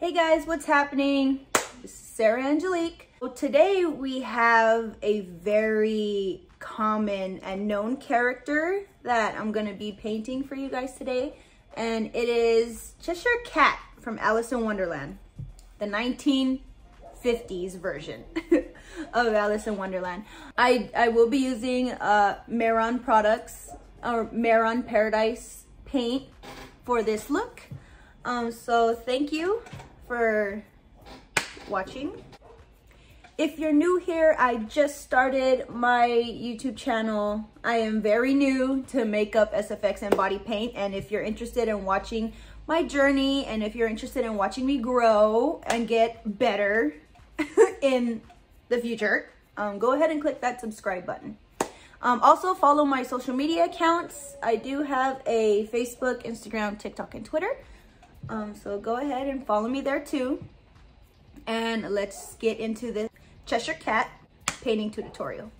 Hey guys, what's happening? This is Sarah Angelique. Well, today we have a very common and known character that I'm gonna be painting for you guys today. And it is Cheshire Cat from Alice in Wonderland, the 1950s version of Alice in Wonderland. I, I will be using uh, Mehron products or Mehron Paradise paint for this look. Um, so thank you for watching. If you're new here, I just started my YouTube channel. I am very new to makeup, SFX, and body paint. And if you're interested in watching my journey and if you're interested in watching me grow and get better in the future, um, go ahead and click that subscribe button. Um, also follow my social media accounts. I do have a Facebook, Instagram, TikTok, and Twitter. Um, so go ahead and follow me there too. And let's get into the Cheshire Cat painting tutorial.